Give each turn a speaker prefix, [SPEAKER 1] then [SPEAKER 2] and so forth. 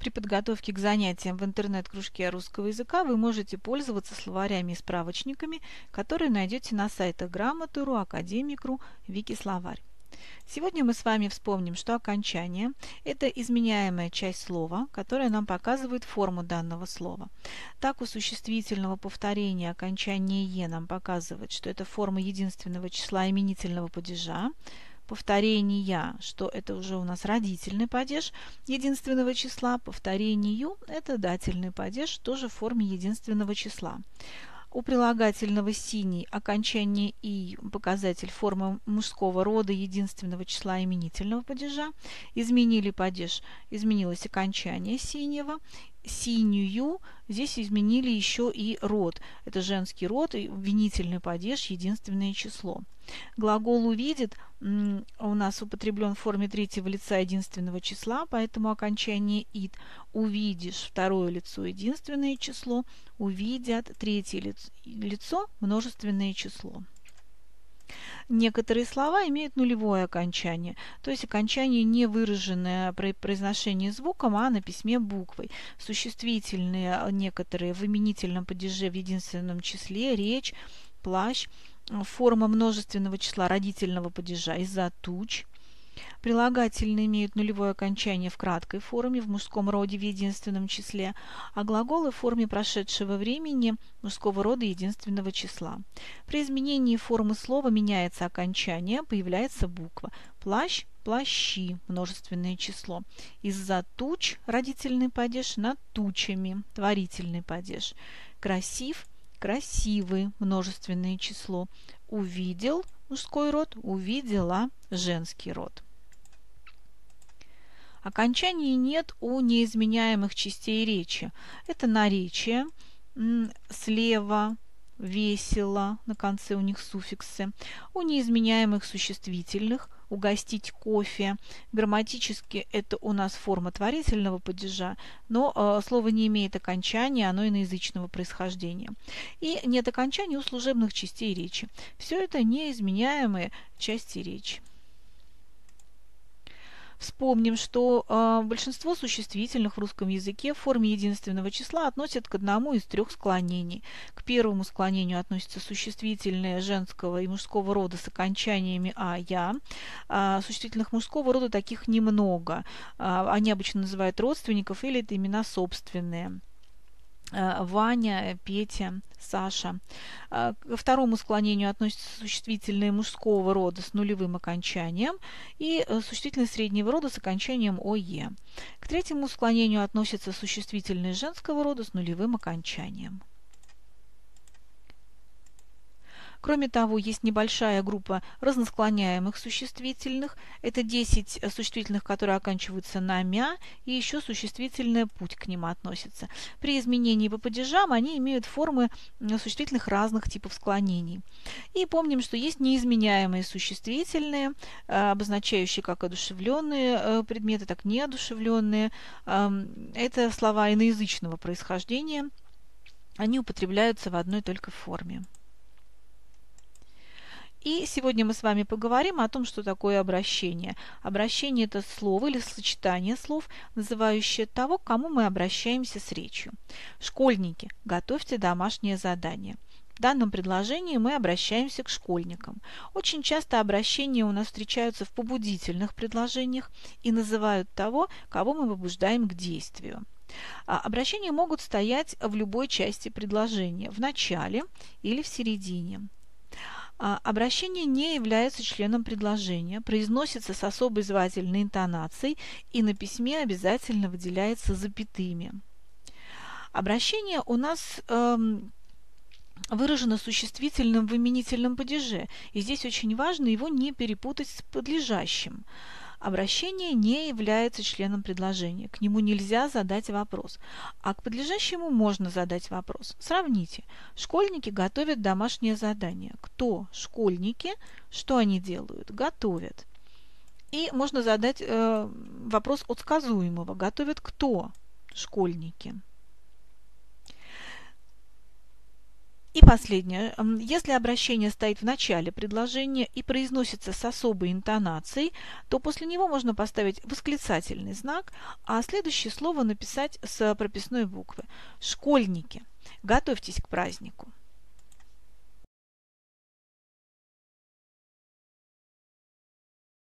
[SPEAKER 1] При подготовке к занятиям в интернет-кружке русского языка вы можете пользоваться словарями и справочниками, которые найдете на сайтах Грамоты.ру, Академик.ру, Вики-словарь. Сегодня мы с вами вспомним, что окончание – это изменяемая часть слова, которая нам показывает форму данного слова. Так, у существительного повторения окончание «е» нам показывает, что это форма единственного числа именительного падежа, повторения, что это уже у нас родительный падеж единственного числа, повторению – это дательный падеж, тоже в форме единственного числа. У прилагательного синий окончание «и» показатель формы мужского рода единственного числа именительного падежа. Изменили падеж, изменилось окончание синего синюю, здесь изменили еще и род. Это женский род, и винительный падеж, единственное число. Глагол «увидит» у нас употреблен в форме третьего лица единственного числа, поэтому окончание «ид». Увидишь второе лицо единственное число, увидят третье лицо множественное число. Некоторые слова имеют нулевое окончание, то есть окончание не выраженное при произношении звуком, а на письме буквой. Существительные а, некоторые в именительном падеже в единственном числе, речь, плащ, форма множественного числа родительного падежа из-за туч – Прилагательные имеют нулевое окончание в краткой форме, в мужском роде в единственном числе, а глаголы в форме прошедшего времени мужского рода единственного числа. При изменении формы слова меняется окончание, появляется буква. Плащ – плащи, множественное число. Из-за туч – родительный падеж, над тучами – творительный падеж. Красив – красивый, множественное число. Увидел – мужской род, увидела – женский род. Окончаний нет у неизменяемых частей речи. Это наречие, слева, весело, на конце у них суффиксы. У неизменяемых существительных угостить кофе. Грамматически это у нас форма творительного падежа, но э, слово не имеет окончания, оно иноязычного происхождения. И нет окончания у служебных частей речи. Все это неизменяемые части речи. Вспомним, что э, большинство существительных в русском языке в форме единственного числа относят к одному из трех склонений. К первому склонению относятся существительные женского и мужского рода с окончаниями «а», «я». А существительных мужского рода таких немного. А, они обычно называют родственников или это имена собственные. Э, Ваня, Петя, Саша. Э, Ко второму склонению относятся существительные мужского рода с нулевым окончанием и э, существительные среднего рода с окончанием ОЕ. К третьему склонению относятся существительные женского рода с нулевым окончанием. Кроме того, есть небольшая группа разносклоняемых существительных. Это 10 существительных, которые оканчиваются на «мя», и еще существительное «путь» к ним относится. При изменении по падежам они имеют формы существительных разных типов склонений. И помним, что есть неизменяемые существительные, э, обозначающие как одушевленные э, предметы, так неодушевленные. Эм, это слова иноязычного происхождения. Они употребляются в одной только форме. И сегодня мы с вами поговорим о том, что такое обращение. Обращение – это слово или сочетание слов, называющее того, к кому мы обращаемся с речью. Школьники, готовьте домашнее задание. В данном предложении мы обращаемся к школьникам. Очень часто обращения у нас встречаются в побудительных предложениях и называют того, кого мы побуждаем к действию. А обращения могут стоять в любой части предложения, в начале или в середине. А, обращение не является членом предложения, произносится с особой звательной интонацией и на письме обязательно выделяется запятыми. Обращение у нас эм, выражено существительным в именительном падеже, и здесь очень важно его не перепутать с подлежащим. Обращение не является членом предложения, к нему нельзя задать вопрос, а к подлежащему можно задать вопрос. Сравните. Школьники готовят домашнее задание. Кто? Школьники. Что они делают? Готовят. И можно задать э, вопрос от сказуемого. Готовят кто? Школьники. И последнее. Если обращение стоит в начале предложения и произносится с особой интонацией, то после него можно поставить восклицательный знак, а следующее слово написать с прописной буквы. Школьники, готовьтесь к празднику.